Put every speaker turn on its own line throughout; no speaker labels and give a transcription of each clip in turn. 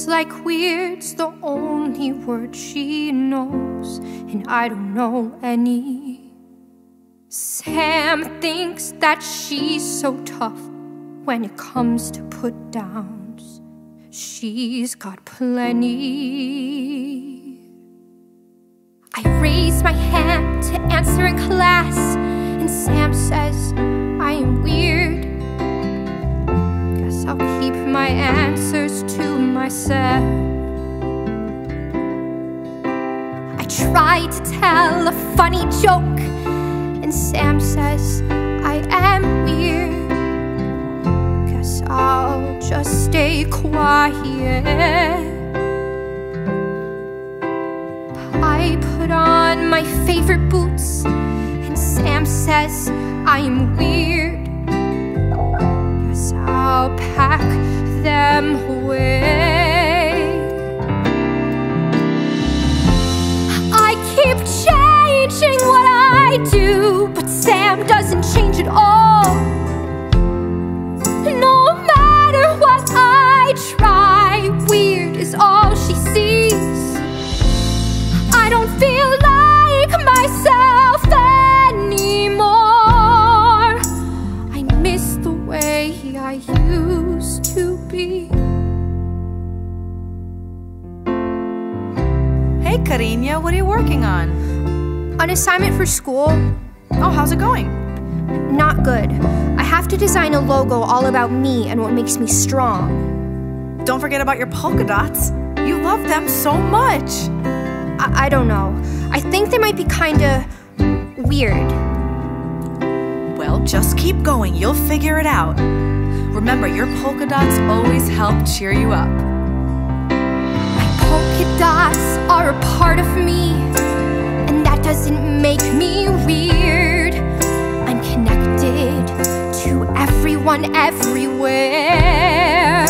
Seems like weird's the only word she knows, and I don't know any. Sam thinks that she's so tough when it comes to put downs. She's got plenty. I raise my hand to answer in class, and Sam says I am weird. Myself. I try to tell a funny joke, and Sam says I am weird. Guess I'll just stay quiet. I put on my favorite boots, and Sam says I am weird. But Sam doesn't change at all. No matter what I try, weird is all she sees. I don't feel like myself anymore. I miss the way I used to be.
Hey, Cariña, what are you working on?
An assignment for school?
Oh, how's it going?
Not good. I have to design a logo all about me and what makes me strong.
Don't forget about your polka dots. You love them so much.
I, I don't know. I think they might be kinda weird.
Well, just keep going. You'll figure it out. Remember, your polka dots always help cheer you up.
My polka dots are a part of me, doesn't make me weird. I'm connected to everyone everywhere.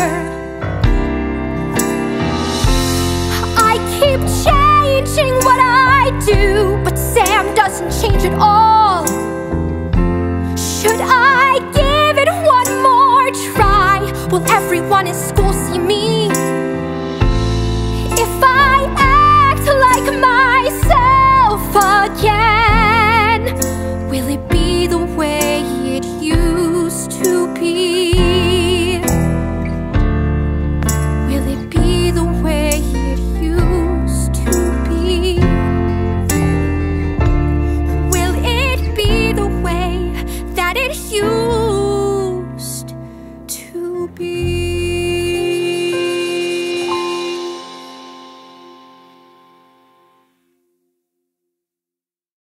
I keep changing what I do, but Sam doesn't change at all. Should I give it one more try? Will everyone in school see me? Used to be?